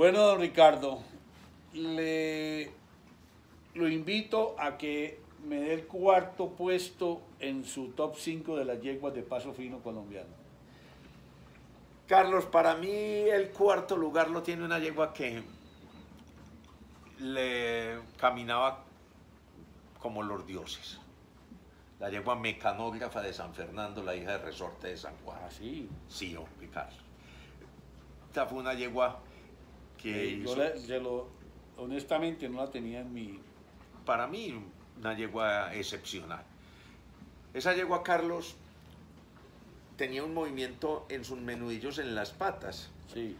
Bueno, don Ricardo, le lo invito a que me dé el cuarto puesto en su top 5 de las yeguas de paso fino colombiano. Carlos, para mí el cuarto lugar lo tiene una yegua que le caminaba como los dioses. La yegua mecanógrafa de San Fernando, la hija de resorte de San Juan. Ah, sí. Sí, hombre, Carlos. Esta fue una yegua que Yo hizo- lo- honestamente no la tenía en mi... para mí una yegua excepcional. Esa yegua, Carlos, tenía un movimiento en sus menudillos en las patas Sí.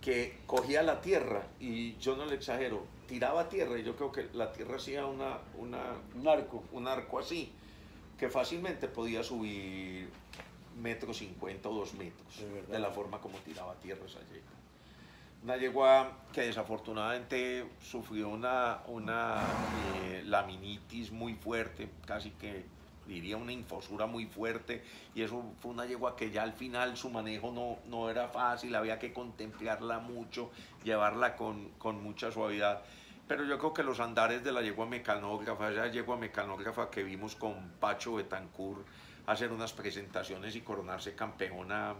que cogía la tierra y yo no le exagero, tiraba tierra y yo creo que la tierra hacía una, una, Un arco. un arco así, que fácilmente podía subir metro cincuenta o dos metros, De de la forma como tiraba tierra esa yegua. Una yegua que desafortunadamente sufrió una, una eh, laminitis muy fuerte, casi que diría una infosura muy fuerte, y eso fue una yegua que ya al final su manejo no, no era fácil, había que contemplarla mucho, llevarla con, con mucha suavidad. Pero yo creo que los andares de la yegua mecanógrafa, esa yegua mecanógrafa que vimos con Pacho Betancourt hacer unas presentaciones y coronarse campeona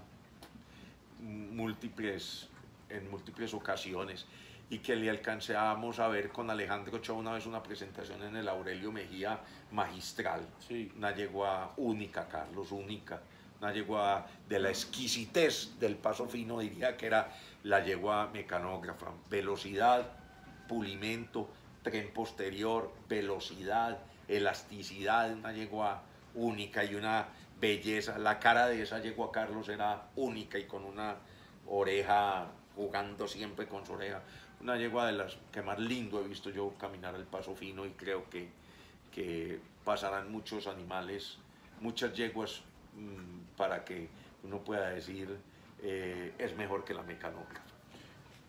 múltiples, en múltiples ocasiones y que le alcanzábamos a ver con Alejandro Ochoa una vez una presentación en el Aurelio Mejía magistral. Sí. Una yegua única, Carlos, única. Una yegua de la exquisitez del paso fino, diría que era la yegua mecanógrafa. Velocidad, pulimento, tren posterior, velocidad, elasticidad, una yegua única y una belleza. La cara de esa yegua, Carlos, era única y con una oreja jugando siempre con su oreja. Una yegua de las que más lindo he visto yo caminar el paso fino y creo que, que pasarán muchos animales, muchas yeguas mm, para que uno pueda decir eh, es mejor que la mecanógrafa.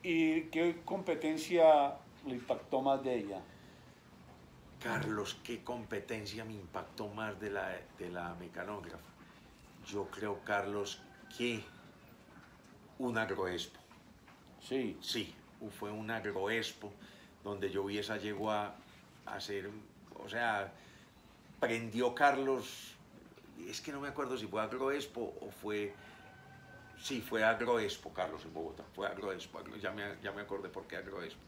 ¿Y qué competencia le impactó más de ella? Carlos, ¿qué competencia me impactó más de la, de la mecanógrafa? Yo creo, Carlos, que un agroexpo. Sí. Sí, fue un agroexpo donde yo vi esa yegua hacer, o sea, prendió Carlos, es que no me acuerdo si fue agroexpo o fue, sí, fue agroexpo, Carlos, en Bogotá, fue agroexpo, agro- ya me, ya me acordé por qué agroexpo.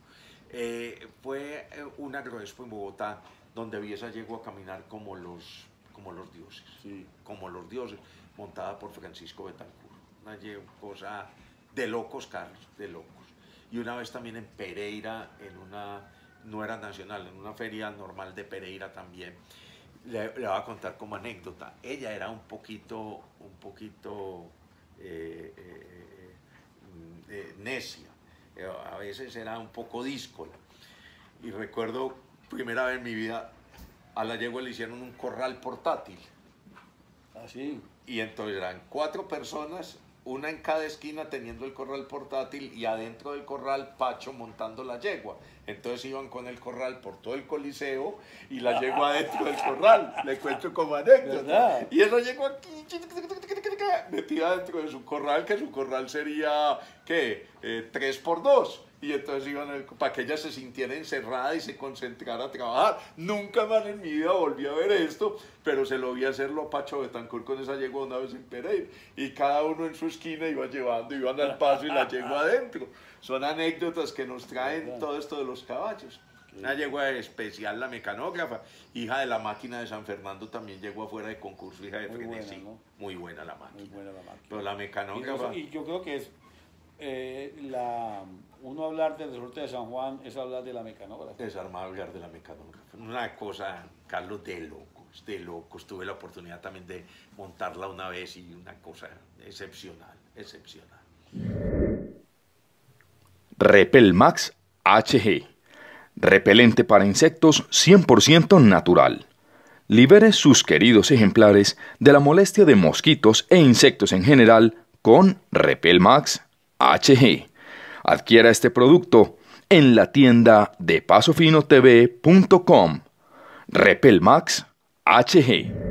Eh, fue eh, un agroexpo en Bogotá donde vi esa yegua caminar como los, como los dioses Sí. como los dioses, montada por Francisco Betancourt. Una cosa de locos, Carlos, de locos. Y una vez también en Pereira, en una, no era nacional, en una feria normal de Pereira también. Le, le voy a contar como anécdota. Ella era un poquito, un poquito eh, eh, mm, eh, necia. Eh, A veces era un poco díscola. Y recuerdo, primera vez en mi vida, a la yegua le hicieron un corral portátil. Así. Y entonces eran cuatro personas, una en cada esquina teniendo el corral portátil y adentro del corral Pacho montando la yegua. Entonces iban con el corral por todo el coliseo y la yegua adentro del corral. Le cuento como anécdota. Y esa yegua aquí, metida dentro de su corral, que su corral sería, ¿qué? Eh, tres por dos. Y entonces iban el- para que ella se sintiera encerrada y se concentrara a trabajar. Nunca más en mi vida volví a ver esto, pero se lo vi hacerlo a Pacho Betancourt con esa yegua una vez en Pereira. Y cada uno en su esquina iba llevando, iban al paso y la yegua adentro. Son anécdotas que nos traen todo esto de los caballos. Una yegua especial, la mecanógrafa, hija de la máquina de San Fernando, también llegó afuera de concurso, hija de Muy buena, frenesí. ¿no? Muy buena la máquina. Muy buena la máquina. Pero la mecanógrafa, y yo creo que es eh, la, uno hablar del resorte de San Juan es hablar de la mecanógrafa. es armado hablar de la mecanógrafa. Una cosa, Carlos, de locos, de locos. Tuve la oportunidad también de montarla una vez y una cosa excepcional, excepcional. Repel Max HG. Repelente para insectos 100% natural. Libere sus queridos ejemplares de la molestia de mosquitos e insectos en general con Repel Max HG. Adquiera este producto en la tienda de pasofinotv.com. Repel Max HG.